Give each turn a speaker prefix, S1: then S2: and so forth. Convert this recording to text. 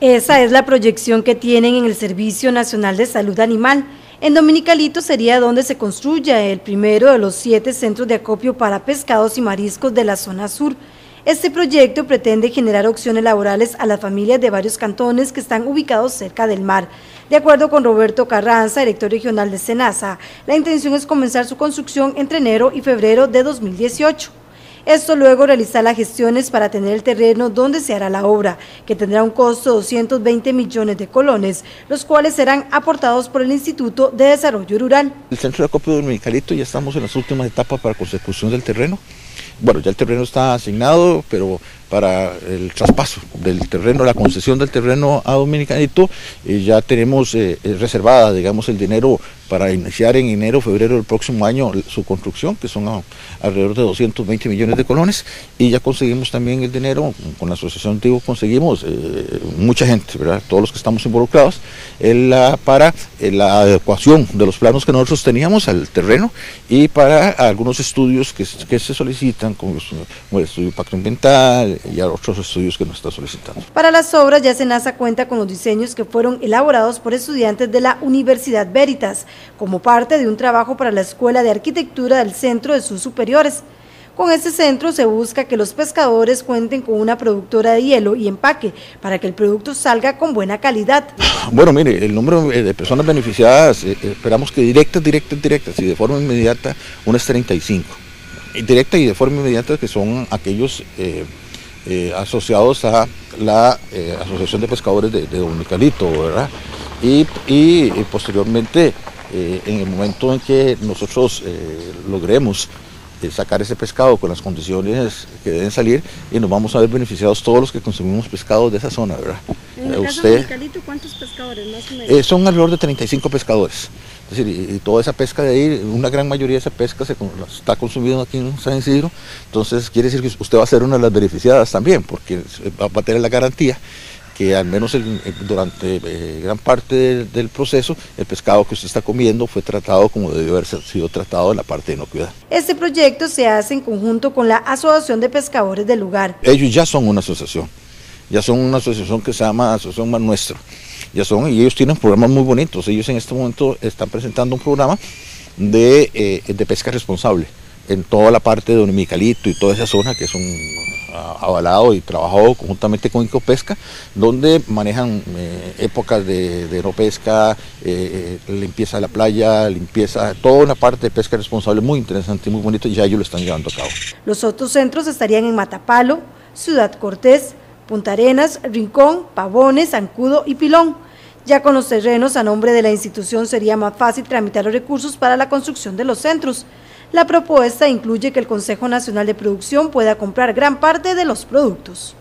S1: Esa es la proyección que tienen en el Servicio Nacional de Salud Animal. En Dominicalito sería donde se construya el primero de los siete centros de acopio para pescados y mariscos de la zona sur. Este proyecto pretende generar opciones laborales a las familias de varios cantones que están ubicados cerca del mar. De acuerdo con Roberto Carranza, director regional de SENASA, la intención es comenzar su construcción entre enero y febrero de 2018. Esto luego realizar las gestiones para tener el terreno donde se hará la obra, que tendrá un costo de 220 millones de colones, los cuales serán aportados por el Instituto de Desarrollo Rural.
S2: El Centro de Acopio Dominicalito ya estamos en las últimas etapas para consecución del terreno. Bueno, ya el terreno está asignado, pero para el traspaso del terreno, la concesión del terreno a Dominicanito, eh, ya tenemos eh, eh, reservada, digamos, el dinero para iniciar en enero, febrero del próximo año su construcción, que son alrededor de 220 millones de colones, y ya conseguimos también el dinero, con la asociación digo, conseguimos mucha gente, ¿verdad? todos los que estamos involucrados, para la adecuación de los planos que nosotros teníamos al terreno y para algunos estudios que, se solicitan, como, el estudio impacto ambiental, y otros estudios que nos está solicitando.
S1: Para las obras ya SENASA cuenta con los diseños que fueron elaborados por estudiantes de la Universidad Veritas, como parte de un trabajo para la Escuela de Arquitectura del Centro de sus superiores. Con este centro se busca que los pescadores cuenten con una productora de hielo y empaque para que el producto salga con buena calidad.
S2: Bueno, mire, el número de personas beneficiadas, eh, esperamos que directas, directas, directas y de forma inmediata, unas 35. Directa y de forma inmediata que son aquellos eh, eh, asociados a la eh, Asociación de Pescadores de, Dominicalito, ¿verdad? Y, posteriormente, en el momento en que nosotros logremos sacar ese pescado con las condiciones que deben salir y nos vamos a ver beneficiados todos los que consumimos pescado de esa zona, ¿verdad?
S1: En el caso de ¿cuántos pescadores más
S2: son alrededor de 35 pescadores. Es decir, y, toda esa pesca de ahí, una gran mayoría de esa pesca se está consumiendo aquí en San Isidro, entonces quiere decir que usted va a ser una de las beneficiadas también, porque va a tener la garantía que al menos durante eh, gran parte del, proceso el pescado que usted está comiendo fue tratado como debió haber sido tratado en la parte de inocuidad.
S1: Este proyecto se hace en conjunto con la Asociación de Pescadores del lugar.
S2: Ellos ya son una asociación, ya son una asociación que se llama Asociación Más Nuestro ya son, y ellos tienen programas muy bonitos. Ellos en este momento están presentando un programa de, eh, pesca responsable en toda la parte de Donimicalito y toda esa zona que es un avalado y trabajado conjuntamente con Icopesca, donde manejan eh, épocas de, no pesca, eh, limpieza de la playa, limpieza, toda una parte de pesca responsable muy interesante y muy bonito y ya ellos lo están llevando a cabo.
S1: Los otros centros estarían en Matapalo, Ciudad Cortés, Punta Arenas, Rincón, Pavones, Zancudo y Pilón. Ya con los terrenos a nombre de la institución sería más fácil tramitar los recursos para la construcción de los centros. La propuesta incluye que el Consejo Nacional de Producción pueda comprar gran parte de los productos.